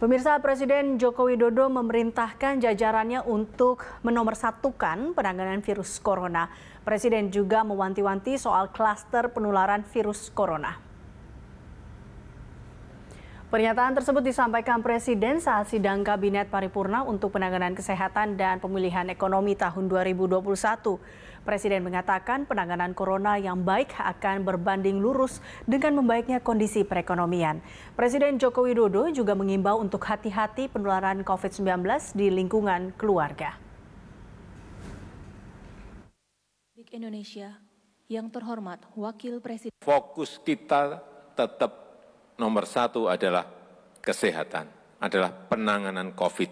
Pemirsa Presiden Joko Widodo memerintahkan jajarannya untuk menomorsatukan penanganan virus corona. Presiden juga mewanti-wanti soal klaster penularan virus corona. Pernyataan tersebut disampaikan Presiden saat sidang Kabinet Paripurna untuk penanganan kesehatan dan pemulihan ekonomi tahun 2021. Presiden mengatakan penanganan corona yang baik akan berbanding lurus dengan membaiknya kondisi perekonomian. Presiden Joko Widodo juga mengimbau untuk hati-hati penularan COVID-19 di lingkungan keluarga. Indonesia yang terhormat Wakil Presiden. Fokus kita tetap nomor satu adalah kesehatan, adalah penanganan COVID.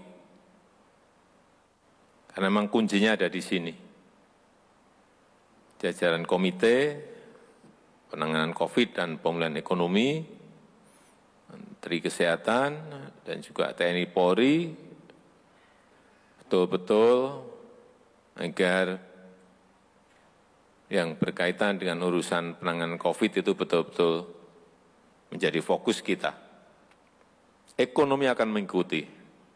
Karena memang kuncinya ada di sini. Jajaran komite penanganan COVID dan pemulihan ekonomi, Menteri Kesehatan, dan juga TNI Polri, betul-betul agar yang berkaitan dengan urusan penanganan COVID itu betul-betul menjadi fokus kita. Ekonomi akan mengikuti.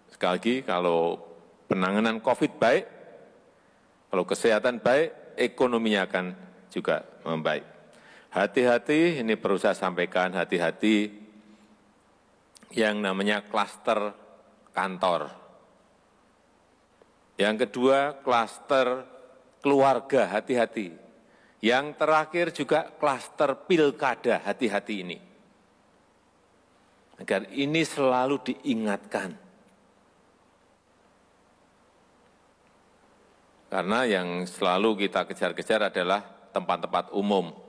Sekali lagi, kalau penanganan COVID baik, kalau kesehatan baik, ekonominya akan juga membaik. Hati-hati, ini perlu saya sampaikan, hati-hati yang namanya klaster kantor. Yang kedua, klaster keluarga, hati-hati. Yang terakhir juga klaster pilkada, hati-hati ini agar ini selalu diingatkan. Karena yang selalu kita kejar-kejar adalah tempat-tempat umum.